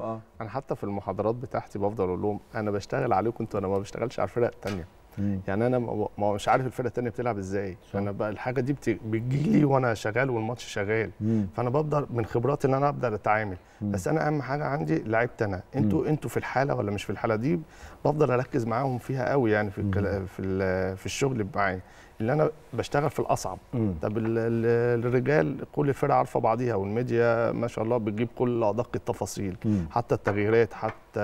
آه. أنا حتى في المحاضرات بتاعتي بفضل أقول لهم أنا بشتغل عليكم أنتوا أنا ما بشتغلش على الفرق التانية. مم. يعني أنا ما مش عارف الفرقه التانية بتلعب إزاي. أنا بقى الحاجة دي بت- بتجيلي وأنا شغال والماتش شغال. مم. فأنا بفضل من خبراتي إن أنا أبدأ أتعامل. بس أنا أهم حاجة عندي لعيبتي أنا. أنتوا أنتوا في الحالة ولا مش في الحالة دي بفضل أركز معاهم فيها قوي يعني في في في الشغل معايا. اللي أنا بشتغل في الأصعب مم. طب ال- ال- الرجال كل الفرق عارفة بعضيها والميديا ما شاء الله بتجيب كل أدق التفاصيل مم. حتى التغييرات حتى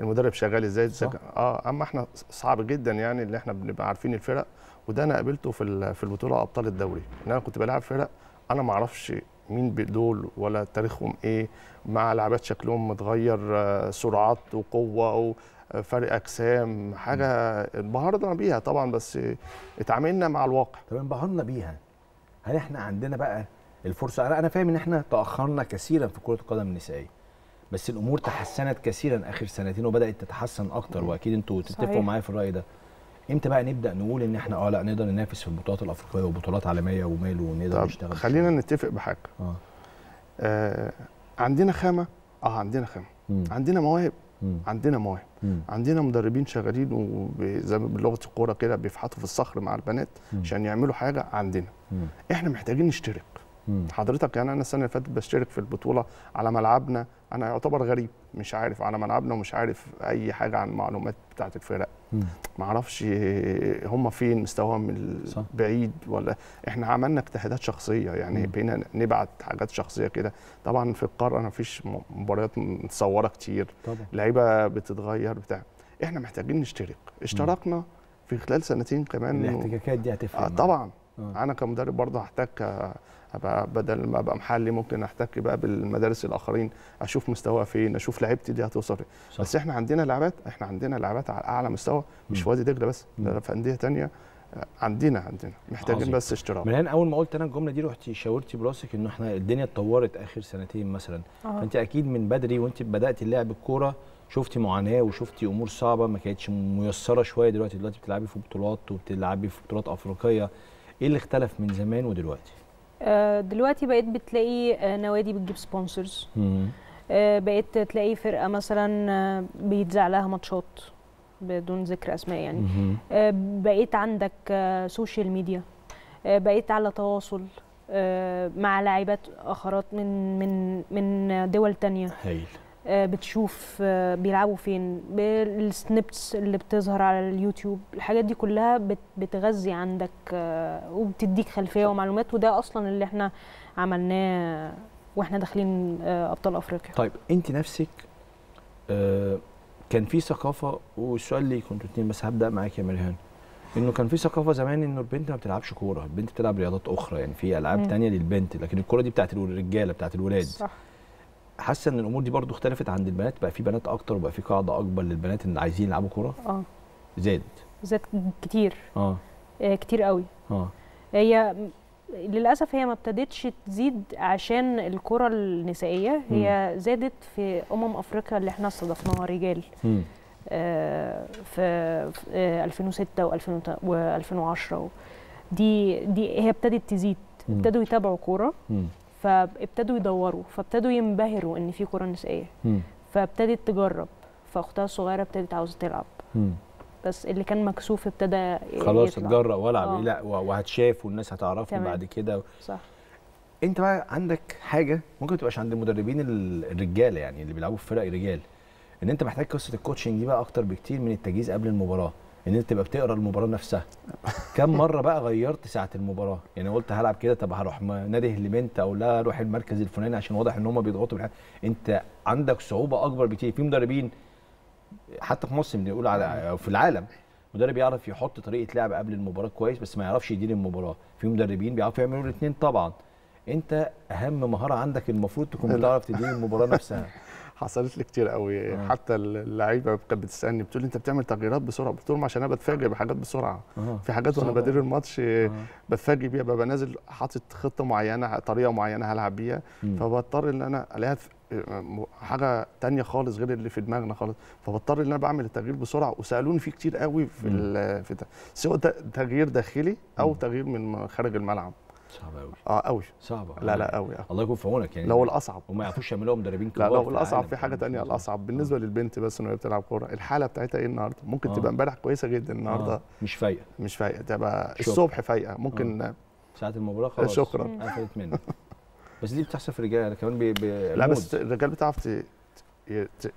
المدرب شغال إزاي. آه أما إحنا صعب جدا يعني اللي إحنا بنبقى عارفين الفرق وده أنا قابلته في في البطولة أبطال الدوري إن أنا كنت بلعب فرق أنا ما أعرفش مين دول ولا تاريخهم إيه مع لعبات شكلهم متغير آه، سرعات وقوة وفرق أجسام حاجة انبهرنا بيها طبعا بس اتعاملنا مع الواقع. طب انبهرنا بيها. هل إحنا عندنا بقى الفرصة؟ أنا أنا فاهم إن إحنا تأخرنا كثيرا في كرة القدم النسائية بس الأمور تحسنت كثيرا آخر سنتين وبدأت تتحسن أكتر وأكيد أنتوا تتفقوا. معايا في الرأي ده. إمتى بقى نبدأ نقول إن إحنا آه لأ نقدر ننافس في البطولات الأفريقية وبطولات عالمية وماله ونقدر طب نشتغل خلينا نتفق بحاجة. آه. آه عندنا خامة؟ آه عندنا خامة. مم. عندنا مواهب. مم. عندنا مواهب. عندنا مدربين شغالين وزي بلغة الكورة كده بيفحطوا في الصخر مع البنات. عشان يعملوا حاجة عندنا مم. إحنا محتاجين نشترك مم. حضرتك يعني أنا السنة اللي فاتت بشترك في البطولة على ملعبنا أنا يعتبر غريب مش عارف على ملعبنا ومش عارف أي حاجة عن المعلومات بتاعت الفرق مم. ما أعرفش هم فين مستواهم. بعيد ولا إحنا عملنا اجتهادات شخصية يعني مم. بقينا نبعت حاجات شخصية كده طبعا في القارة ما فيش مباريات متصورة كتير لعيبة بتتغير بتاع إحنا محتاجين نشترك اشتركنا في خلال سنتين كمان الاحتكاكات دي هتفرق آه. طبعا آه. أنا كمدرب برضه هحتك آه، أبقى بدل ما أبقى محلي ممكن احتك بقى بالمدارس الآخرين أشوف مستواها فين أشوف لعيبتي دي هتوصل فين. بس إحنا عندنا لعبات إحنا عندنا لعبات على أعلى مستوى مش مم. في وادي دجلة بس. ده في أندية تانية آه، عندنا عندنا محتاجين عظيم. بس اشتراك من هنا أول ما قلت أنا الجملة دي رحتي شاورتي براسك إنه إحنا الدنيا اتطورت آخر سنتين مثلا آه فأنت أكيد من بدري وأنت بدأتي اللعب الكورة شفتي معاناة وشفتي أمور صعبة ما كانتش ميسرة شوية دلوقتي دلوقتي بتلعبي في بطولات وبتلعبي في بطولات أفريقية إيه اللي اختلف من زمان ودلوقتي؟ آه، دلوقتي بقيت بتلاقي آه، نوادي بتجيب sponsors بقيت تلاقي فرقة مثلا آه، بيتذاع لها ماتشات بدون ذكر أسماء يعني. آه، بقيت عندك آه، social media آه، بقيت على تواصل آه، مع لاعبات آخرات من من من دول تانية. هايل. آه، بتشوف آه، بيلعبوا فين بال snips اللي بتظهر على اليوتيوب الحاجات دي كلها بت- بتغذي عندك آه، وبتديك خلفية ومعلومات وده أصلا اللي إحنا عملناه وإحنا داخلين آه، أبطال أفريقيا. طيب أنت نفسك آه كان في ثقافة والسؤال لي كنتوا اتنين بس هبدأ معاك يا مريهان إنه كان في ثقافة زمان إنه البنت ما بتلعبش كورة البنت بتلعب رياضات أخرى يعني في ألعاب مم. تانية للبنت لكن الكورة دي بتاعت الرجالة بتاعت الولاد. صح. حاسه ان الأمور دي برضو اختلفت عند البنات؟ بقى في بنات أكتر وبقى في قاعدة اكبر للبنات اللي عايزين يلعبوا كوره؟ آه. زادت زاد كتير. آه. آه، كتير قوي. آه. هي م- للأسف هي ما ابتدتش تزيد عشان الكرة النسائية. هي زادت في أمم أفريقيا اللي إحنا استضفناها رجال. مم. آه، في في، آه، 2006 و2010 دي دي هي ابتدت تزيد. ابتدوا يتابعوا كورة. فابتدوا يدوروا فابتدوا ينبهروا إن في كورة نسائية. فابتدت تجرب فأختها الصغيرة ابتدت عاوزة تلعب. بس اللي كان مكسوف ابتدى خلاص. اتجرأ وألعب آه. لا وهتشاف والناس هتعرفني. بعد كده صح أنت بقى عندك حاجة ممكن تبقاش عند المدربين ال- الرجاله يعني اللي بيلعبوا في فرق رجال إن أنت محتاج قصة الكوتشنج دي بقى أكتر بكتير من التجهيز قبل المباراة إن أنت تبقى بتقرأ المباراة نفسها. كم مرة بقى غيرت ساعة المباراة؟ يعني قلت هلعب كده طب هروح ناده لبنت أو لا أروح المركز الفلاني عشان واضح إن هم بيضغطوا. أنت عندك صعوبة أكبر بكتير. في مدربين حتى في مصر بنقول على أو في العالم مدرب يعرف يحط طريقة لعب قبل المباراة كويس بس ما يعرفش يدير المباراة. في مدربين بيعرفوا يعملوا الاثنين طبعا. أنت أهم مهارة عندك المفروض تكون. بتعرف تدير المباراة نفسها. حصلت لي كتير قوي آه. حتى اللعيبة كانت بتسألني بتقول أنت بتعمل تغييرات بسرعة قلت لهم عشان أنا بتفاجئ بحاجات بسرعة آه. في حاجات وأنا. بدير الماتش آه. بتفاجئ بيها ببقى نازل حاطط خطة معينة طريقة معينة هلعب بيها. فبضطر إن أنا ألاقيها حاجة تانية خالص غير اللي في دماغنا خالص فبضطر إن أنا بعمل التغيير بسرعة وسألوني فيه كتير قوي في في ده. سواء تغيير داخلي أو. تغيير من خارج الملعب صعبه قوي آه قوي صعبه لا لا قوي الله يكون في عونك يعني. لو الأصعب. وما يعرفوش يعملوها مدربين لا كبار لو في الأصعب في حاجة. تانية الأصعب بالنسبة للبنت بس ان هي بتلعب كورة. الحالة بتاعتها إيه النهارده؟ ممكن آه. تبقى امبارح كويسة جدا النهارده. آه. مش فايقة. مش فايقة تبقى. الصبح فايقة. ممكن ساعة المباراة خلاص. شكرا. قفلت منك بس دي بتحصل في الرجاله كمان بي... بي... لا. بس الرجال بتعرف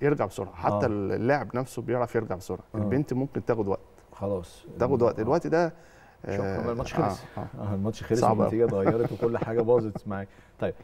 يرجع بسرعة. حتى آه. اللاعب نفسه بيعرف يرجع بسرعة. آه. البنت ممكن تاخد وقت. خلاص. تاخد وقت. آه. الوقت ده شكرا، الماتش خلص. آه. آه. الماتش خلص. النتيجه اتغيرت وكل حاجة باظت معاك طيب